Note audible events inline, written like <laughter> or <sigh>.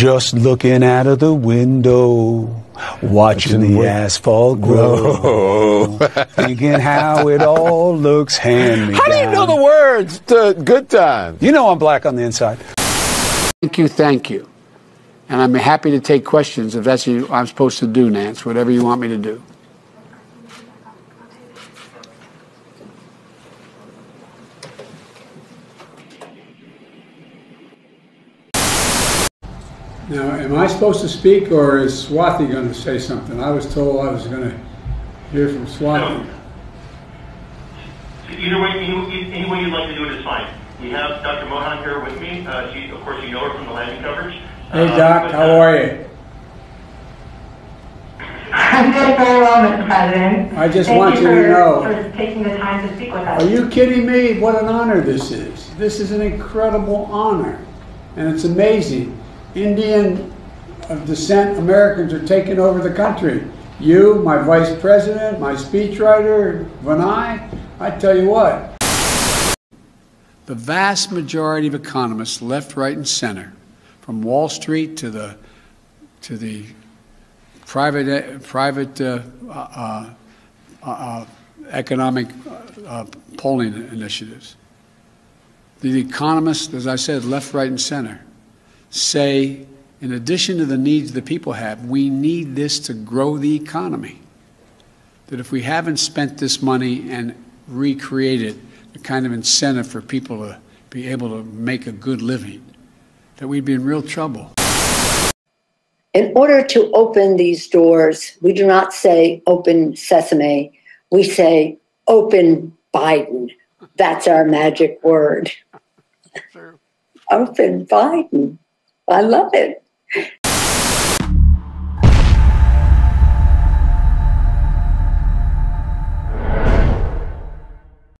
Just looking out of the window, watching the asphalt grow, <laughs> thinking how it all looks hand How do you know the words to Good Times? You know I'm black on the inside. Thank you, thank you. And I'm happy to take questions if that's what I'm supposed to do, Nance, whatever you want me to do. Now, am I supposed to speak or is Swathi going to say something? I was told I was going to hear from Swathi. Either way, any, any way you'd like to do it is fine. We have Dr. Mohan here with me. Uh, she, of course, you know her from the landing coverage. Hey, Uh, Doc, but, how uh, are you? I'm doing very well, Mr. President. I just Thank want you to for- know- For taking the time to speak with us. Are you kidding me? What an honor this is. This is an incredible honor. And it's amazing. Indian of descent Americans are taking over the country. You, my vice president, my speechwriter, Vinay, I tell you what. The vast majority of economists, left, right, and center, from Wall Street to the to the private private uh, uh, uh, economic uh, polling initiatives. The economists, as I said, left, right, and center, say, in addition to the needs the people have, we need this to grow the economy. That if we haven't spent this money and recreated the kind of incentive for people to be able to make a good living, that we'd be in real trouble. In order to open these doors, we do not say open sesame, we say open Biden. That's our magic word. Open Biden. I love it.